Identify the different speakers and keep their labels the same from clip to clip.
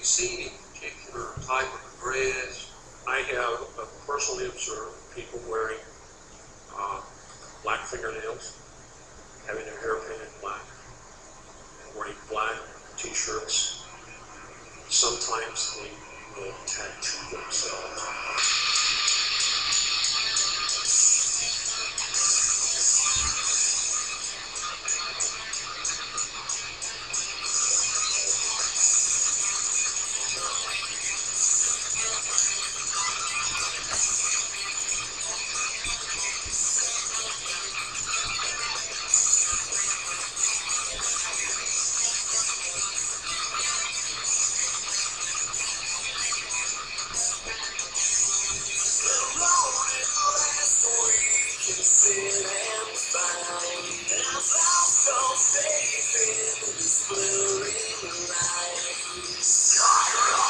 Speaker 1: you see any particular type of dress?
Speaker 2: I have personally observed people wearing uh, black fingernails, having their hair painted black, and wearing black t-shirts. Sometimes they will tattoo themselves.
Speaker 1: Skyrocket!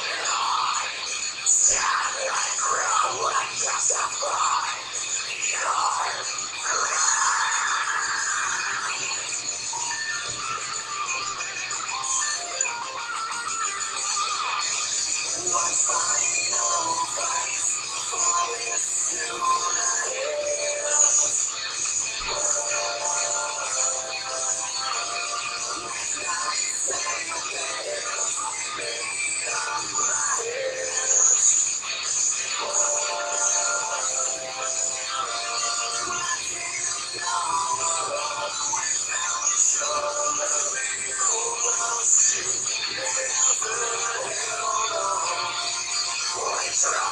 Speaker 1: final price for this unity. Sorry.